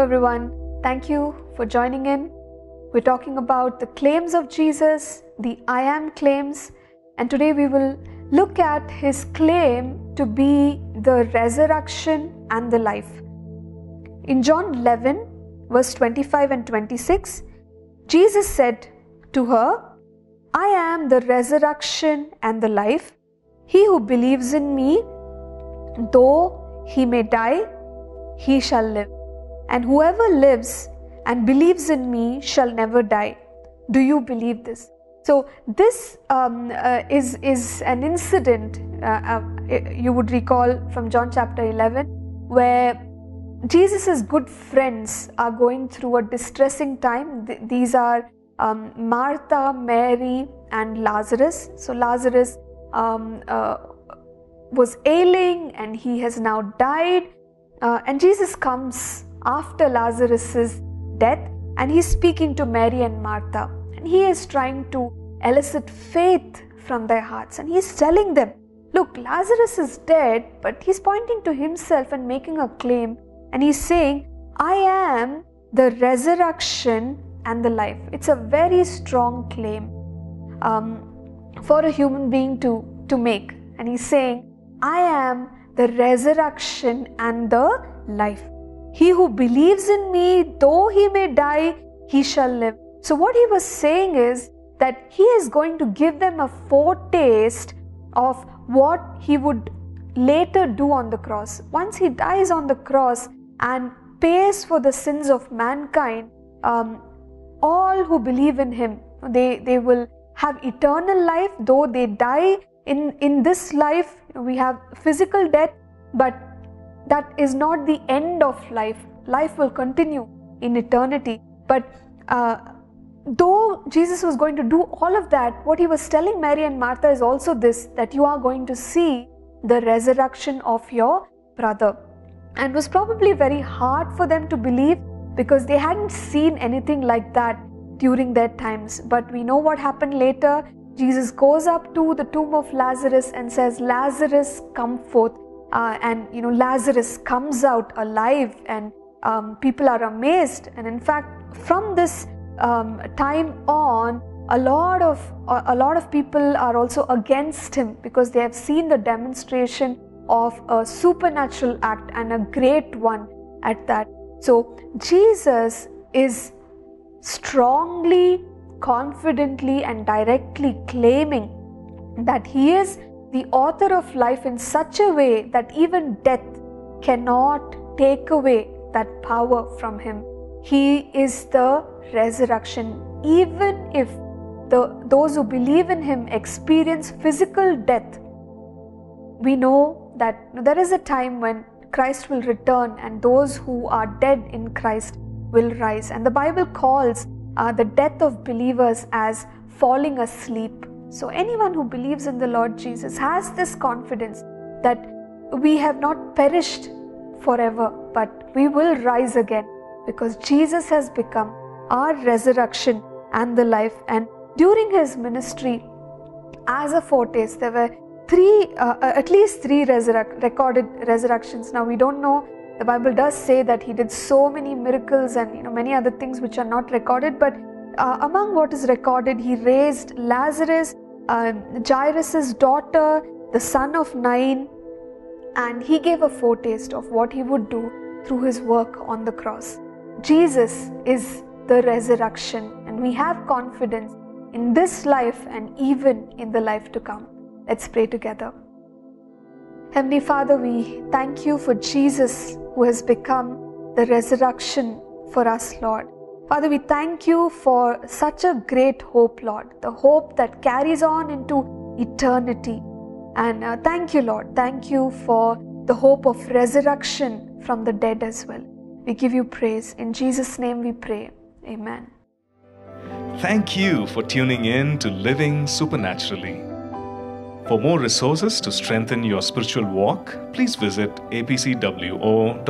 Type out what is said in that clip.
everyone. Thank you for joining in. We're talking about the claims of Jesus, the I am claims, and today we will look at his claim to be the resurrection and the life. In John 11, verse 25 and 26, Jesus said to her, I am the resurrection and the life. He who believes in me, though he may die, he shall live. And whoever lives and believes in me shall never die. Do you believe this? So, this um, uh, is, is an incident uh, uh, you would recall from John chapter 11 where Jesus' good friends are going through a distressing time. Th- these are um, Martha, Mary, and Lazarus. So, Lazarus um, uh, was ailing and he has now died. Uh, and Jesus comes after Lazarus's death and he's speaking to Mary and Martha. And he is trying to elicit faith from their hearts. And he's telling them, Look, Lazarus is dead, but he's pointing to himself and making a claim. And he's saying, I am the resurrection and the life. It's a very strong claim um, for a human being to, to make. And he's saying, I am the resurrection and the life. He who believes in me, though he may die, he shall live. So, what he was saying is that he is going to give them a foretaste of what he would later do on the cross. Once he dies on the cross and pays for the sins of mankind, um, all who believe in him, they, they will have eternal life, though they die in, in this life, we have physical death, but that is not the end of life. Life will continue in eternity. But uh, though Jesus was going to do all of that, what he was telling Mary and Martha is also this that you are going to see the resurrection of your brother. And was probably very hard for them to believe because they hadn't seen anything like that during their times. But we know what happened later. Jesus goes up to the tomb of Lazarus and says, Lazarus, come forth. Uh, and you know, Lazarus comes out alive, and um, people are amazed. And in fact, from this um, time on, a lot of a lot of people are also against him because they have seen the demonstration of a supernatural act and a great one at that. So Jesus is strongly, confidently, and directly claiming that he is the author of life in such a way that even death cannot take away that power from him. He is the resurrection, even if the, those who believe in him experience physical death. We know that there is a time when Christ will return and those who are dead in Christ will rise. And the Bible calls uh, the death of believers as falling asleep. So, anyone who believes in the Lord Jesus has this confidence that we have not perished forever, but we will rise again because Jesus has become our resurrection and the life. And during his ministry, as a foretaste, there were three, uh, uh at least three recorded resurrections. Now, we don't know the bible does say that he did so many miracles and you know many other things which are not recorded but uh, among what is recorded he raised lazarus uh, jairus's daughter the son of nain and he gave a foretaste of what he would do through his work on the cross. Jesus is the resurrection and we have confidence in this life and even in the life to come. Let's pray together. Heavenly Father, we thank you for Jesus who has become the resurrection for us, Lord. Father, we thank you for such a great hope, Lord, the hope that carries on into eternity. And uh, thank you, Lord. Thank you for the hope of resurrection from the dead as well. We give you praise. In Jesus' name we pray. Amen. Thank you for tuning in to Living Supernaturally. For more resources to strengthen your spiritual walk, please visit apcwo.org.